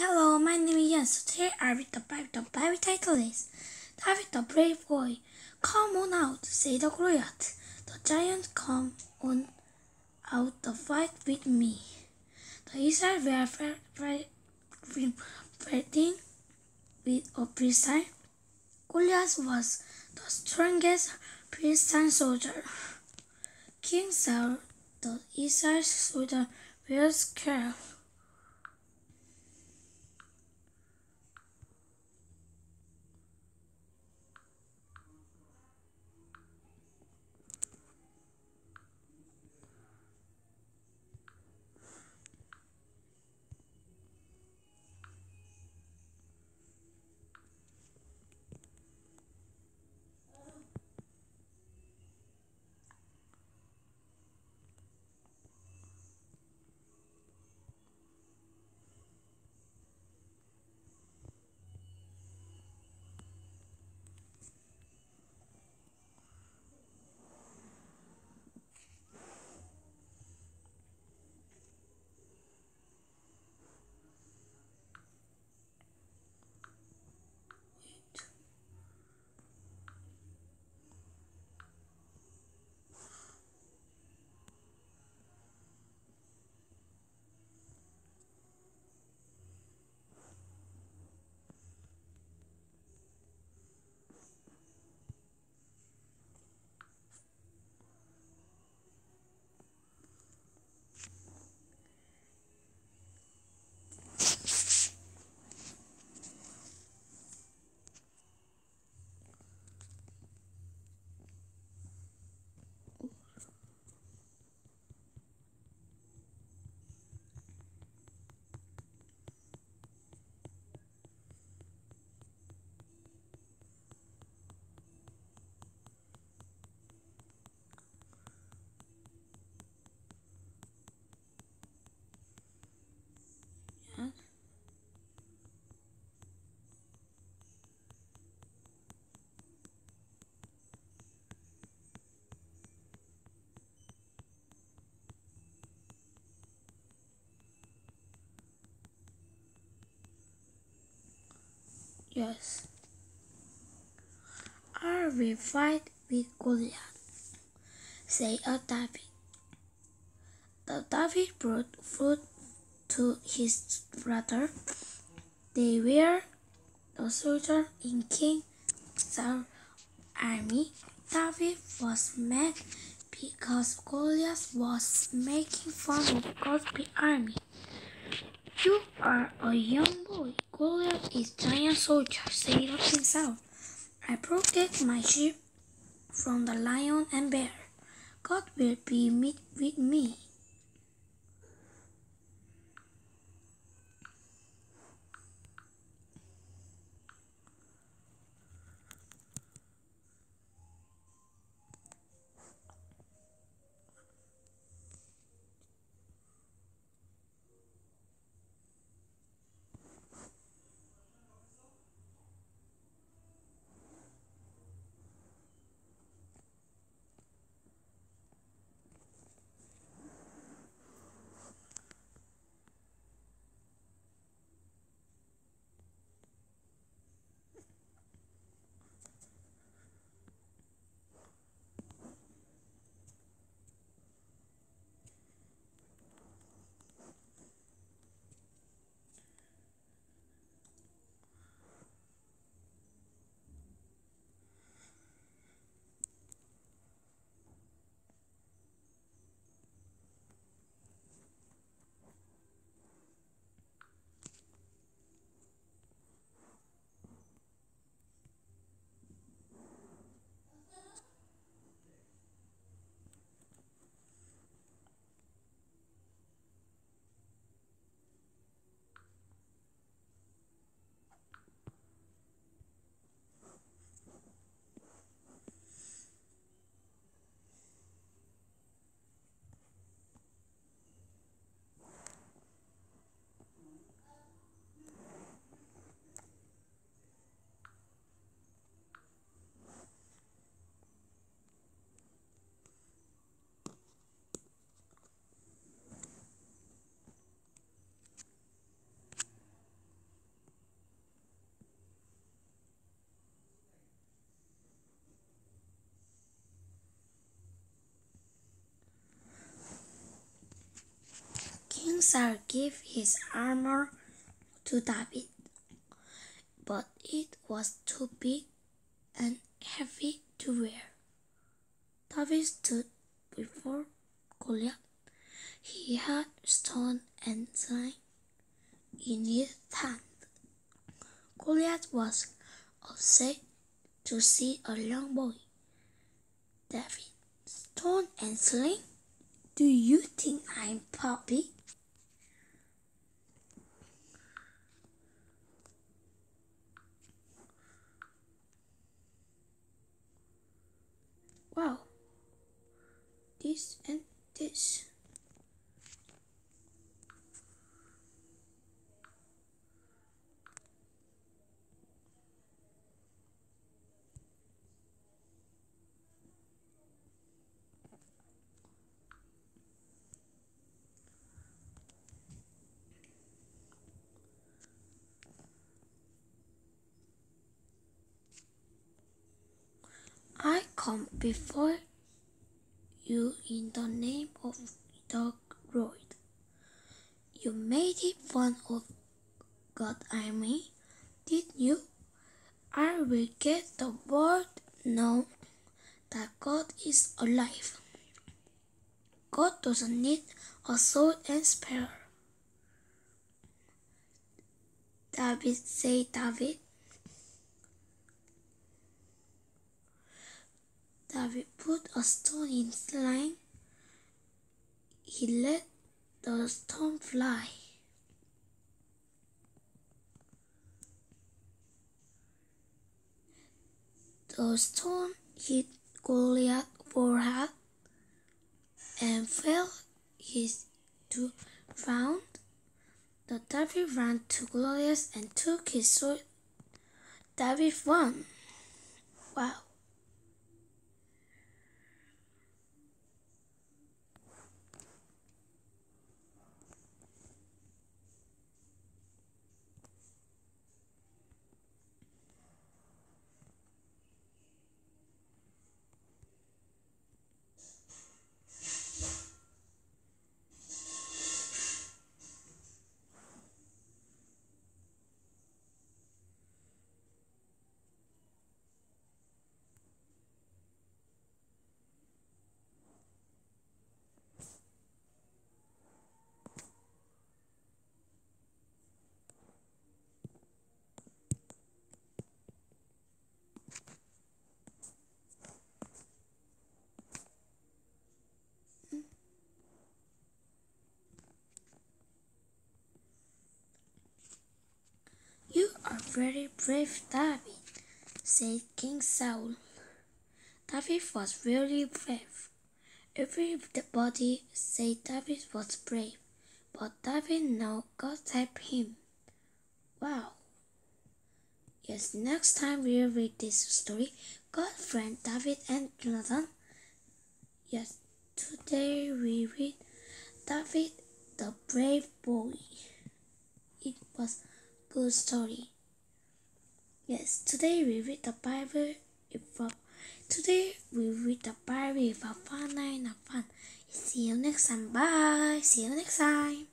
Hello, my name is Jens. Today I read the Bible. The Bible title is David the Brave Boy. Come on out, say the Goliath. The giant come on out to fight with me. The Israel were fighting with a Philistine. Goliath was the strongest Philistine soldier. King Saul, the Israel soldier, was scared. Yes. I will fight with Goliath, said a David. The David brought food to his brother. They were the soldiers in King Saul's army. David was mad because Goliath was making fun of God's army. You are a young boy. Goliath is giant soldier, said King Saul. I protect my sheep from the lion and bear. God will be with me. Saul gave his armor to David, but it was too big and heavy to wear. David stood before Goliath. He had stone and sling in his hand. Goliath was upset to see a young boy. David, stone and sling? Do you think I'm puppy? Wow, this and this. I come before you in the name of the Lord. You made it fun of God I mean, did you? I will get the world know that God is alive. God doesn't need a sword and spear. David said David David put a stone in sling. He let the stone fly. The stone hit Goliath's forehead and fell his to ground. The David ran to Goliath and took his sword. David won. Wow. You are very brave, David, said King Saul. David was really brave. Everybody said David was brave, but David now God help him. Wow. Yes, next time we read this story, God friend David and Jonathan. Yes, today we read David the brave boy. It was good story. Yes, today we read the Bible. If today we read the Bible with a fun and fun. See you next time. Bye. See you next time.